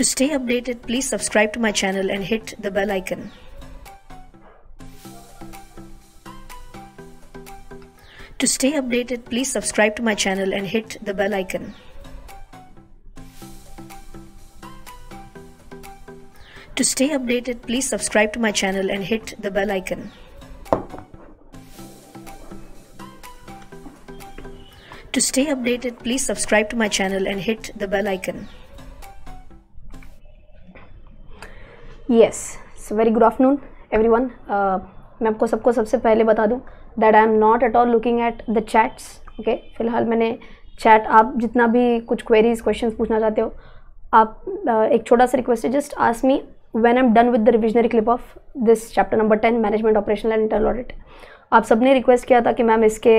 To stay updated, please subscribe to my channel and hit the bell icon. To stay updated, please subscribe to my channel and hit the bell icon. To stay updated, please subscribe to my channel and hit the bell icon. To stay updated, please subscribe to my channel and hit the bell icon. Yes very good afternoon everyone मैं आपको सबको सबसे पहले बता दूँ that I am not at all looking at the chats okay फ़िलहाल मैंने chat आप जितना भी कुछ क्वेरीज क्वेश्चंस पूछना चाहते हो आप uh, एक छोटा सा रिक्वेस्ट है just ask me when I am done with the revisionary clip of this chapter number ten management operational and internal audit आप सबने रिक्वेस्ट किया था कि मैम इसके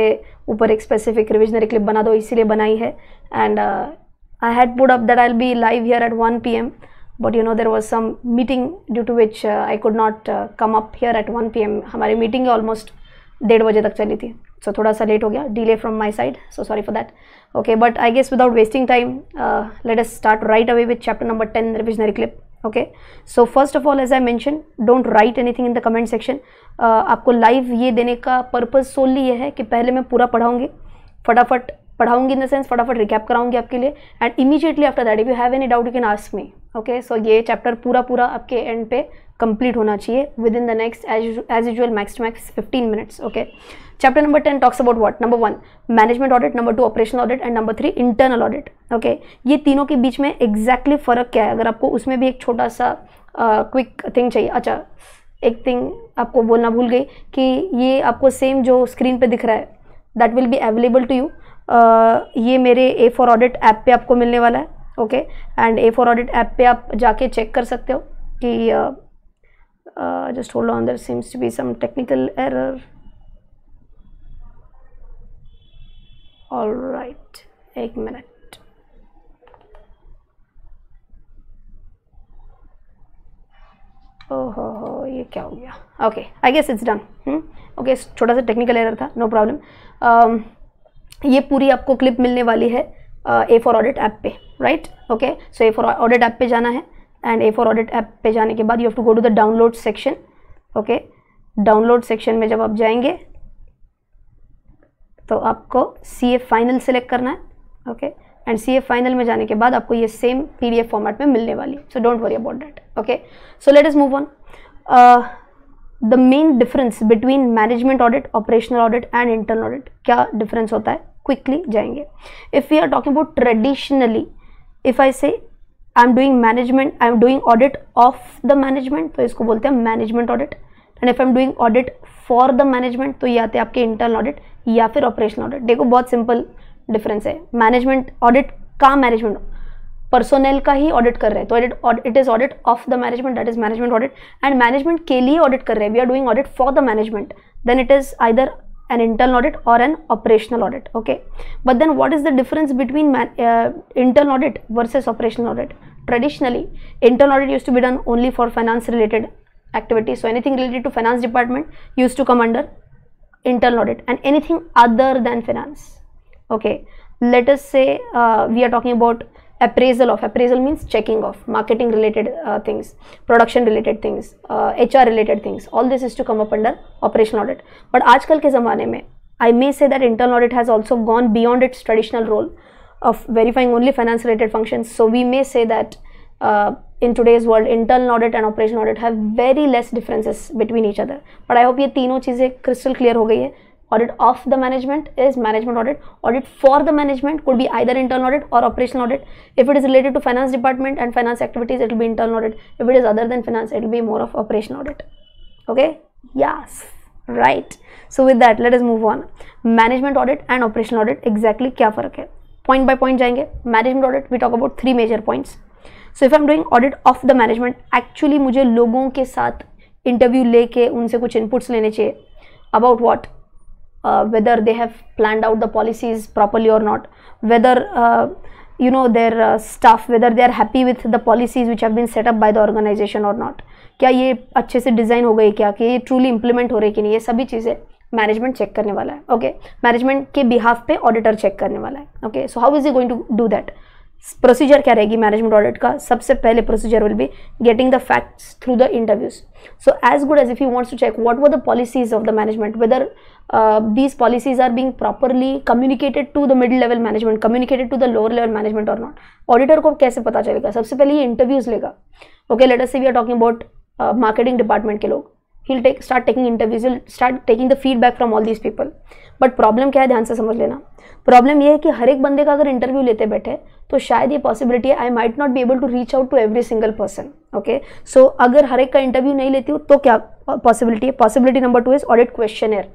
ऊपर एक स्पेसिफिक रिविजनरी क्लिप बना दो इसीलिए बनाई है। And I had put up that I be live here at one P M but you know there was some meeting due to which I could not come up here at one P M हमारी मीटिंग almost डेढ़ बजे तक चली थी। सो so, थोड़ा सा late हो गया। Delay from my side so sorry for that okay but I guess without wasting time let's start right away with chapter number ten revisionary clip okay so first of all as I mention don't write anything in the comment section आपको live ये देने का purpose सोनली ये है कि पहले मैं पूरा पढ़ाऊँगी। फटाफट पढ़ाऊँगी इन द सेंस फटाफट रिकैप कराऊँगी आपके लिए। And immediately after that if you have any doubt you can ask me okay so ये चैप्टर पूरा पूरा आपके एंड पे कंप्लीट होना चाहिए within the next as usual max to max fifteen minutes okay chapter number ten talks about what number one management audit number two operation audit and number three internal audit okay ये तीनों के बीच में exactly exactly फ़र्क क्या है? अगर आपको उसमें भी एक छोटा सा क्विक uh, थिंग चाहिए अच्छा एक थिंग आपको बोलना भूल गई कि ये आपको सेम जो स्क्रीन पे दिख रहा है that will be available to you ये मेरे ए फॉर ऑडिट ऐप पे आपको मिलने वाला है। Okay and A for audit app पे आप जाके चेक कर सकते हो कि just hold on there seems to be some technical error all right एक मिनट ओहो हो ये क्या हो गया? Okay I guess it's done okay छोटा सा टेक्निकल एरर था नो no प्रॉब्लम um, ये पूरी आपको क्लिप मिलने वाली है। ए फॉर ऑडिट ऐप पे right okay so A for audit app पे जाना है and A for audit app पे जाने के बाद you have to go to the download section okay download section में जब आप जाएँगे तो आपको सी ए फाइनल सेलेक्ट करना है okay and C A final में जाने के बाद आपको ये same P D F format में मिलने वाली so don't worry about that okay so let's move on the main difference between management audit operational audit and internal audit क्या डिफरेंस होता है? क्विकली जाएँगे. If we are talking about traditionally if I say I am doing management I am doing audit of the management तो इसको बोलते हैं management audit and if I am doing audit for the management तो ये आते हैं आपके internal audit या फिर ऑपरेशनल ऑडिट देखो, बहुत सिंपल डिफरेंस है. मैनेजमेंट ऑडिट का मैनेजमेंट पर्सोनल का ही ऑडिट कर रहे हैं. तो audit it is audit of the management that is management audit and management के लिए ऑडिट कर रहे हैं. We are doing audit for the management then it is either an internal audit or an operational audit okay? But then what is the difference between man, uh, internal audit versus operational audit? Traditionally internal audit used to be done only for finance related activities. So anything related to finance department used to come under internal audit and anything other than finance okay? Let us say uh, we are talking about appraisal of appraisal means checking of marketing related uh, things production related things uh, hr related things all this is to come up under operational audit but aajkal ke zamane mein i may say that internal audit has also gone beyond its traditional role of verifying only finance related functions so we may say that uh, in today's world internal audit and operational audit have very less differences between each other but i hope ye तीनों चीज़ें crystal clear हो गई है audit of the management is management audit audit for the management could be either internal audit or operational audit if it is related to finance department and finance activities it will be internal audit if it is other than finance it will be more of operational audit okay yes right so with that let us move on management audit and operational audit exactly kya farak hai point by point jayenge management audit we talk about three major points so if i'm doing audit of the management actually mujhe logon ke sath interview leke unse kuch inputs lene chahiye about what uh, whether they have planned out the policies properly or not whether uh, you know their uh, staff whether they are happy with the policies which have been set up by the organization or not क्या ये अच्छे से design हो गई क्या कि ये truly implement हो रही कि नहीं ये सभी चीज़ें मैनेजमेंट चेक करने वाला है ओके मैनेजमेंट के बिहाफ पे ऑडिटर चेक करने वाला है okay so how is he going to do that procedure क्या रहेगी मैनेजमेंट ऑडिट का? सबसे पहले procedure will be getting the facts through the interviews so as good as if you wants to check what were the policies of the management whether these policies are being properly communicated to the middle level management communicated to the lower level management और not auditor को कैसे पता चलेगा? सबसे पहले ये interviews लेगा। Okay let us say we are talking about marketing department के लोग। Start taking interviews, he'll start taking the feedback from all these people. But problem क्या है? ध्यान से समझ लेना। प्रॉब्लम ये है कि हर एक बंदे का अगर इंटरव्यू लेते बैठे तो शायद ये पॉसिबिलिटी है I might not be able to reach out to every single person okay so अगर हर एक का इंटरव्यू नहीं लेती हूँ तो क्या पॉसिबिलिटी है? Possibility number two is audit questionnaire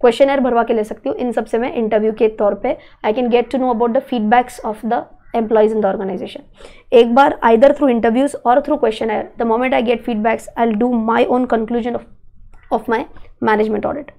questionnaire भरवा के ले सकती हूँ। इन सबसे मैं इंटरव्यू के तौर पर I can get to know about the feedbacks of the employees in the organization एक बार either through interviews or through questionnaire the moment I get feedbacks I'll do my own conclusion of of my management audit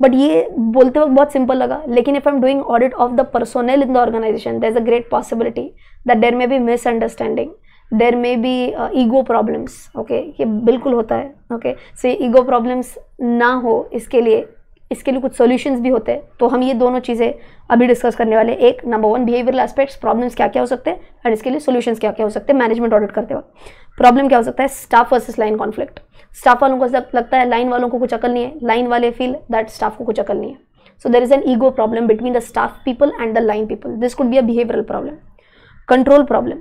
but ये बोलते वक्त बहुत simple लगा लेकिन if I am doing audit of the personnel in the organization there is a great possibility that there may be misunderstanding there may be ego problems okay ये बिल्कुल होता है ओके से ईगो प्रॉब्लम्स ना हो इसके लिए इसके लिए कुछ सोल्यूशन भी होते हैं। तो हम ये दोनों चीज़ें अभी डिस्कस करने वाले एक number one behavioural aspects problems क्या क्या हो सकते हैं? एंड इसके लिए सोल्यूशंस क्या क्या हो सकते हैं? मैनेजमेंट ऑडिट करते वक्त। प्रॉब्लम क्या हो सकता है? Staff versus line conflict staff वालों को सब लगता है लाइन वालों को कुछ अकल नहीं है। लाइन वाले फील दैट स्टाफ को कुछ अकल नहीं है। So there is an ego problem between the staff people and the line people this could be a behavioural problem control problem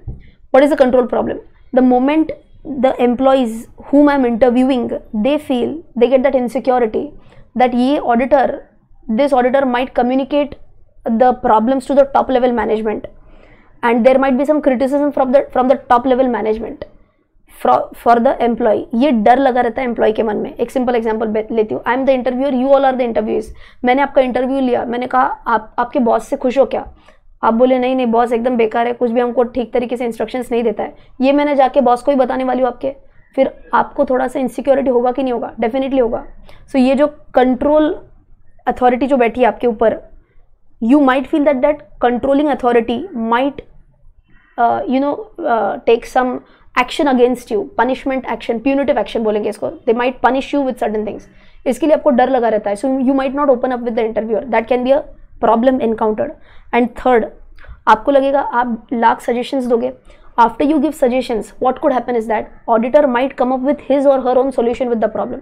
what is a control problem the moment the employees whom I am interviewing they feel they get that insecurity that ye auditor, this auditor might communicate the problems to the top level management. And there might be some criticism from the from the top level management for the employee ये डर लगा रहता है employ के मन में। एक simple example लेती हूँ। I am the interviewer you all are the interviews मैंने आपका इंटरव्यू लिया। मैंने कहा, आप, आपके बॉस से खुश हो क्या? आप बोले, नहीं नहीं बॉस एकदम बेकार है। कुछ भी हमको ठीक तरीके से इंस्ट्रक्शंस नहीं देता है। ये मैंने जाके बॉस को ही बताने वाली हूँ आपके। फिर आपको थोड़ा सा इनसिक्योरिटी होगा कि नहीं होगा? डेफिनेटली होगा। सो so, ये जो कंट्रोल अथॉरिटी जो बैठी है आपके ऊपर you might feel that that controlling authority might you know take some action against you punishment action punitive action बोलेंगे इसको। They might punish you with certain things इसके लिए आपको डर लगा रहता है। So you might not open up with the interviewer that can be a problem encountered and third आपको लगेगा आप लाख सजेशंस दोगे। After you give suggestions what could happen is that auditor might come up with his or her own solution with the problem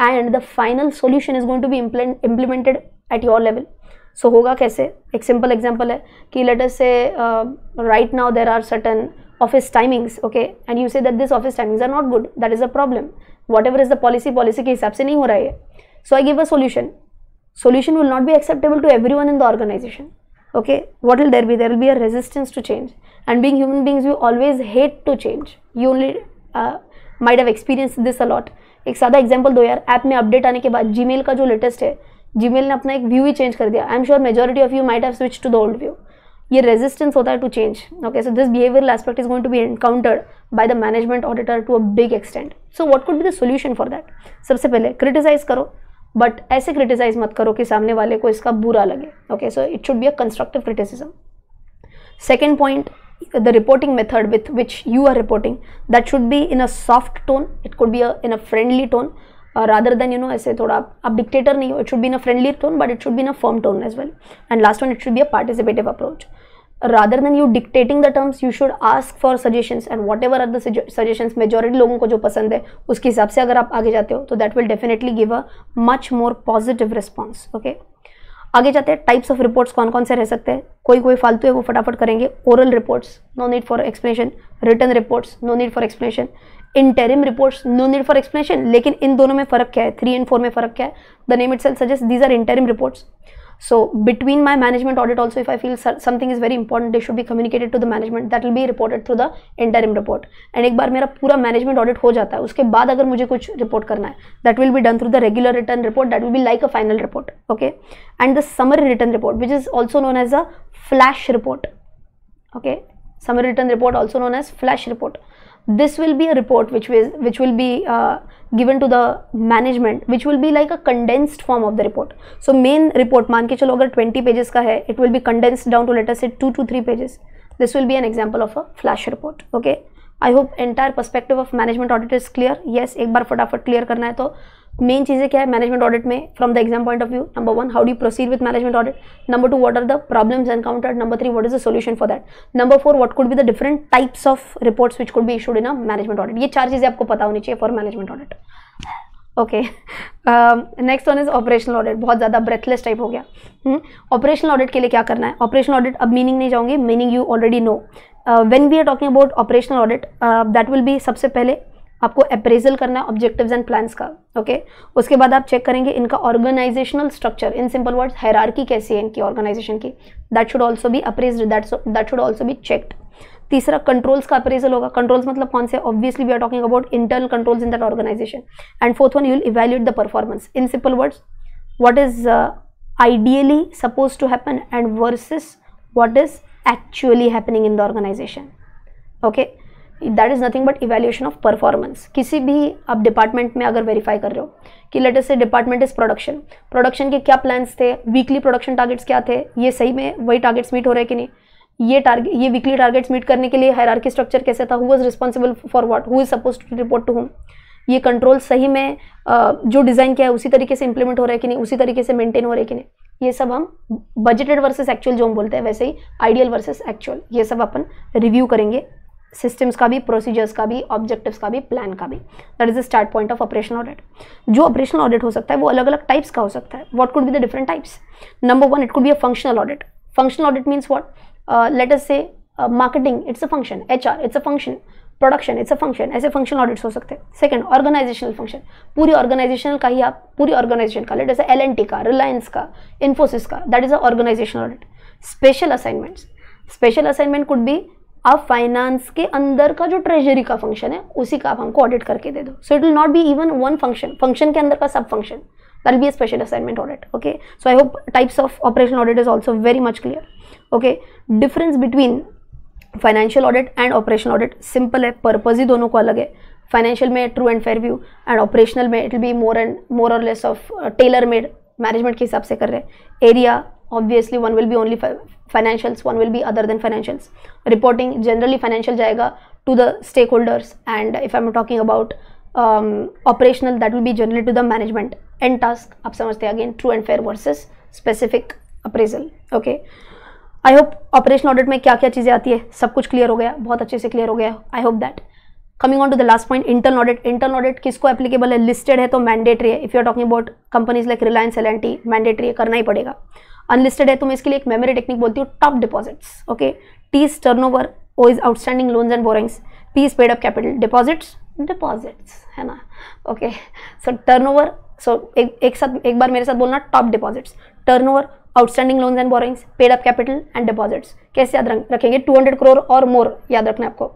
and the final solution is going to be implemented at your level so होगा कैसे एक simple example है कि letter से right now there are certain office timings okay and you say that this office timings are not good that is a problem whatever is the policy policy के हिसाब से नहीं हो रहा है so I give a solution solution will not be acceptable to everyone in the organization okay? What will there be? There will be a resistance to change. And being human beings we always hate to change. You only uh, might have experienced this a lot. एक सादा example दो यार। App में update आने के बाद Gmail का जो लेटेस्ट है जीमेल ने अपना एक व्यू ही चेंज कर दिया। I am sure majority of you might have switch to the old view ये रेजिस्टेंस होता है to change okay so this behaviour aspect is going to be encountered by the management auditor to a big extent so what could be the solution for that सबसे पहले criticise करो। But ऐसे criticise मत करो कि सामने वाले को इसका बुरा लगे। Okay so it should be a constructive criticism second point reporting method with which you are reporting that should be in a soft tone. It could be a, in a friendly tone. Rather than you know ऐसे थोड़ा आप dictator नहीं हो it should be in a friendly tone but it should be in a firm tone as well and last one it should be a participative approach rather than you dictating the terms, you should ask for suggestions and whatever are the suggestions, majority लोगों को जो पसंद है, उसके हिसाब से अगर आप आगे जाते हो तो that will definitely give a much more positive response, okay? आगे जाते हैं टाइप्स ऑफ़ रिपोर्ट्स कौन कौन से रह सकते हैं? कोई कोई फालतू है, वो फटाफट करेंगे। Oral reports no need for explanation written reports no need for explanation interim reports no need for explanation लेकिन इन दोनों में फ़र्क क्या है? थ्री एंड फोर में फ़र्क क्या है? The name itself suggest these are interim reports So between my management audit also if I feel something is very important they should be communicated to the management that will be reported through the interim report and एक बार मेरा पूरा management audit हो जाता है उसके बाद अगर मुझे कुछ report करना है that will be done through the regular written report that will be like a final report okay and the summary written report which is also known as a flash report okay summary written report also known as flash report this will be a report which will which will be uh, given to the management which will be like a condensed form of the report so main report मान के चलो अगर 20 pages का है it will be condensed down to let us say 2 to 3 pages this will be an example of a flash report okay I hope entire perspective of management audit is clear yes एक बार फटाफट clear करना है तो main चीज़ें क्या है? Management audit में from the exam point of view number one how do proceed with management audit number two what are the problems encountered number three what is the solution for that number four what could be the different types of reports which could be issued in a management audit ये चार चीज़ें आपको पता होनी चाहिए for management audit okay next one is operational audit बहुत ज़्यादा breathless type हो गया. Operational hmm? ऑडिट के लिए क्या करना है? ऑपरेशनल ऑडिट अब मीनिंग नहीं जाऊँगी meaning you already know when we are talking about operational audit that will be सबसे पहले आपको अप्रेजल करना है ऑब्जेक्टिव्स एंड प्लान्स का ओके okay? उसके बाद आप चेक करेंगे इनका organisational structure in simple words hierarchy कैसी है इनकी ऑर्गेनाइजेशन की? That should also be appraise that should also be checked तीसरा कंट्रोल्स का अप्रेजल होगा। कंट्रोल्स मतलब कौन से? Obviously we are talking about internal controls in that organisation and fourth one you will evaluate the performance in simple words what is uh, ideally supposed to happen and versus what is actually happening in the organization okay? That is nothing but evaluation of performance किसी भी आप department में अगर verify कर रहे हो कि latest से डिपार्टमेंट इज़ प्रोडक्शन प्रोडक्शन के क्या प्लान्स थे? वीकली प्रोडक्शन टारगेट्स क्या थे? ये सही में वही टारगेट्स मीट हो रहे कि नहीं? ये टारगेट ये वीकली टारगेट्स मीट करने के लिए हायरार्की स्ट्रक्चर कैसे था? Who was responsible for what who is suppose to report to whom ये कंट्रोल सही में जो डिज़ाइन किया है उसी तरीके से इंप्लीमेंट हो रहा है कि नहीं? उसी तरीके से मेंटेन हो रहा है कि नहीं? ये सब हम बजटेड वर्सेस एक्चुअल जो हम बोलते हैं, वैसे ही आइडियल वर्सेस एक्चुअल ये सब अपन रिव्यू करेंगे सिस्टम्स का भी प्रोसीजर्स का भी ऑब्जेक्टिव्स का भी प्लान का भी। That is the start point of operation audit जो ऑपरेशनल ऑडिट हो सकता है, वो अलग अलग टाइप्स का हो सकता है। What could be the different types number one it could be a functional audit functional audit means what let say marketing it's a function H R it's a function production it's a function ऐसे functional audits हो सकते हैं। Second organisational function पूरी organisational का ही आप, पूरी organisation का let's L N T का रिलायंस का इन्फोसिस का that is a organisational audit special assignments special assignment could be आप फाइनेंस के अंदर का जो ट्रेजरी का फ़ंक्शन है, उसी का आप हमको ऑडिट करके दे दो। So it will not be even one function function के अंदर का sub function that be a special assignment audit okay so I hope types of operation audit is also very much clear okay difference between financial audit and operation audit simple है purpose ही दोनों को अलग है। Financial में true and fair view and operational में it will be more and more or less of tailor made management के हिसाब से कर रहे हैं। Area obviously one will be only financials one will be other than financials reporting generally financial जाएगा to the stakeholders and if I am talking about operational that will be generally to the management and task आप समझते हैं again true and fair versus specific appraisal okay I hope operation audit में क्या क्या चीज़ें आती है? सब कुछ क्लियर हो गया, बहुत अच्छे से क्लियर हो गया. I hope that coming on to the last point internal audit internal audit किसको एप्लीकेबल है? लिस्टेड है तो मैंडेटरी है. If you are talking about companies like Reliance L N T mandatory करना ही पड़ेगा. अनलिस्टेड है तो मैं इसके लिए एक मेमोरी टेक्निक बोलती हूँ top deposits okay T is turnover O is outstanding loans and borrowings P is paid up capital deposits deposits है ना? Okay so turnover so एक साथ, एक बार मेरे साथ बोलना top deposits turnover outstanding loans and borrowings paid up capital and deposits कैसे याद रखेंगे? 200 करोड़ और मोर याद रखना आपको.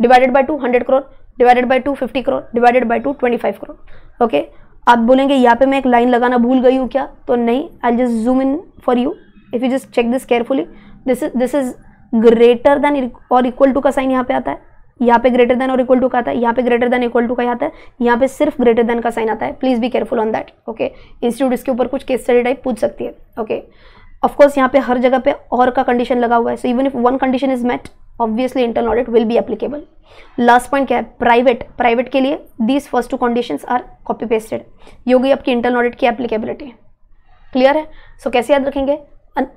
Divided by two hundred crore, divided by two fifty crore, divided by two twenty five crore okay आप बोलेंगे, यहाँ पे मैं एक लाइन लगाना भूल गई हूँ क्या? तो नहीं I just zoom in for you if you just check this carefully this is this is greater than or equal to का साइन यहाँ पे आता है. यहाँ पे greater than or equal to का आता है. यहाँ पे ग्रेटर देन इक्वल टू का आता है. यहाँ पे सिर्फ़ ग्रेटर देन का साइन आता है. Please be careful on that okay institute इसके ऊपर कुछ केस स्टडी टाइप पूछ सकती है ओके ऑफकोर्स यहाँ पे हर जगह पे और का कंडीशन लगा हुआ है. So even if one condition is met obviously internal audit will be applicable last point क्या है? प्राइवेट प्राइवेट के लिए these first two condition are copy pasted ये होगी आपकी इंटरनल ऑडिट की एप्लीकेबिलिटी क्लियर है? सो so, कैसे याद रखेंगे?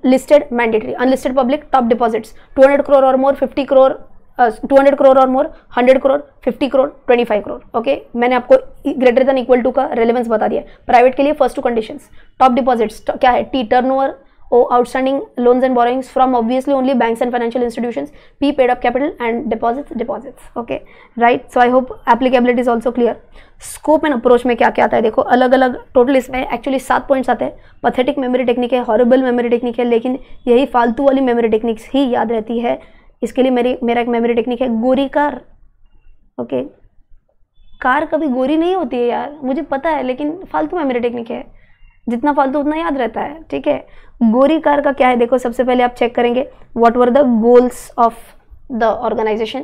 Listed mandatory unlisted public top deposits 200 crore or more 50 crore two hundred crore or more hundred crore fifty crore twenty five crore okay मैंने आपको ग्रेटर देन इक्वल टू का relevance बता दिया private के लिए first two condition top deposits क्या है? T turnover O outstanding loans and borrowings from obviously only banks and financial institutions. P paid up capital and deposits deposits. Okay, right. So I hope applicability is also clear. Scope and approach में क्या क्या आता है देखो अलग अलग total इसमें actually सात पॉइंट्स आते हैं पथेटिक मेमोरी टेक्निक है हॉरेबल मेमोरी टेक्निक है लेकिन यही फालतू वाली मेमोरी टेक्निक्स ही याद रहती है इसके लिए मेरी मेरा एक मेमोरी टेक्निक है गोरी कार ओके कार कभी गोरी नहीं होती है यार मुझे पता है लेकिन फालतू मेमोरी टेक्निक है जितना फालतू उतना याद रहता है, ठीक है? गोरी कार का क्या है? देखो, सबसे पहले आप चेक करेंगे what were the goals of the organisation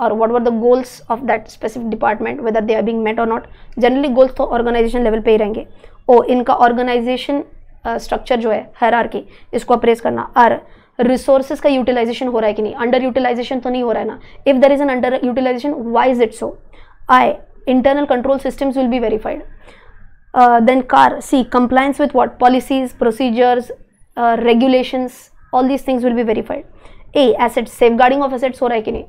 or what were the goals of that specific department whether they are being met or not generally goals तो ऑर्गेनाइजेशन लेवल पे ही रहेंगे। ओ, इनका ऑर्गेनाइजेशन स्ट्रक्चर जो है हर की इसको अप्रेस करना। आर रिसोर्सेज का यूटिलाइजेशन हो रहा है कि नहीं? अंडर यूटिलाइजेशन तो नहीं हो रहा है ना? If there is an under utilisation why is it so I internal control systems will be verified then car see compliance with what policies procedures uh, regulations all these things will be verified a assets safeguarding of assets हो रहा है कि नहीं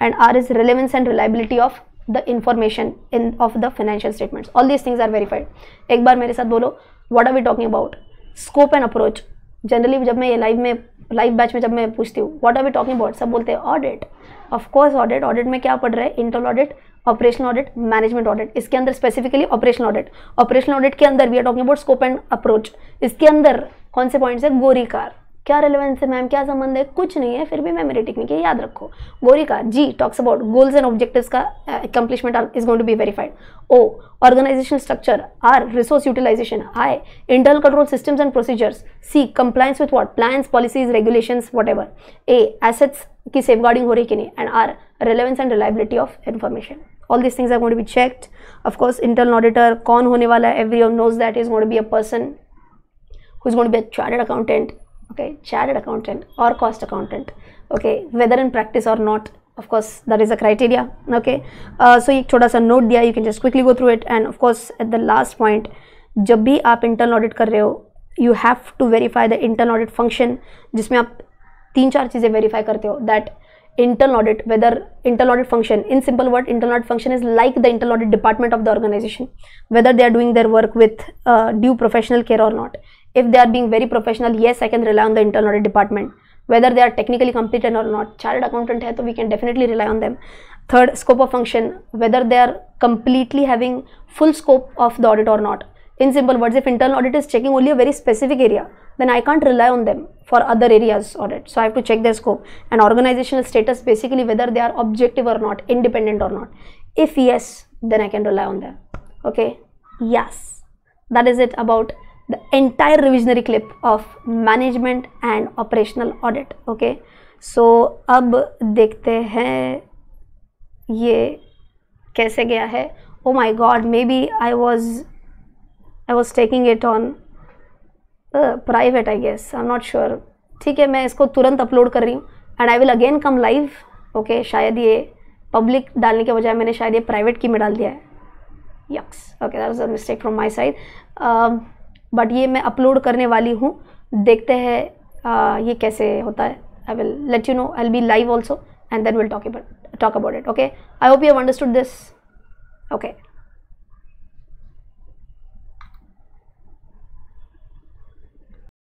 and r is relevance and reliability of the information in of the financial statements all these things are verified एक बार मेरे साथ बोलो what are we talking about scope and approach generally जब मैं ये लाइव में लाइव बैच में जब मैं पूछती हूँ what are we talking about सब बोलते हैं audit of course audit audit में क्या पढ़ रहे हैं internal audit operational audit, management audit, इसके अंदर specifically operational audit operational audit के अंदर we are talking about scope and approach इसके अंदर कौन से पॉइंट्स है? गोरी कार क्या रिलेवेंस है मैम क्या संबंध है? कुछ नहीं है, फिर भी मैं मेरी टेक्निक याद रखो। गोरी का G talks about goals and objectives का accomplishment is going to be verified O organisation structure R resource utilisation I internal control systems and procedures C compliance with what plans policies regulation whatever A assets की safeguarding हो रही कि नहीं? And R relevance and reliability of information all these things are going to be checked of course internal auditor कौन होने वाला है everyone knows that is going to be a person who is going to be a chartered accountant okay chartered accountant or cost accountant okay whether in practice or not of course that is a criteria okay uh, so एक छोटा सा note दिया you can just quickly go through it and of course at the last point जब भी आप internal audit कर रहे हो you have to verify the internal audit function जिसमें आप तीन चार चीज़ें verify करते हो that internal audit whether internal audit function in simple word internal audit function is like the internal audit department of the organization whether they are doing their work with uh, due professional care or not. If they are being very professional yes i can rely on the internal audit department. Whether they are technically competent or not chartered accountant hai we can definitely rely on them. Third scope of function whether they are completely having full scope of the audit or not. In simple words if internal audit is checking only a very specific area then i can't rely on them for other areas audit so i have to check their scope and organizational status basically whether they are objective or not independent or not if yes then i can rely on them okay yes that is it about the entire revisionary clip of management and operational audit okay so अब देखते हैं ये कैसे गया है oh my God may be I was I was taking it on private I guess I am not sure ठीक है मैं इसको तुरंत अपलोड कर रही हूँ। And I will again come live okay शायद ये पब्लिक डालने के बजाय मैंने शायद ये प्राइवेट की में डाल दिया है। X okay that was a mistake from my side but ये मैं अपलोड करने वाली हूँ। देखते हैं uh, ये कैसे होता है। I will let you know I be live also and then will talk about talk about it okay I hope you have understood this okay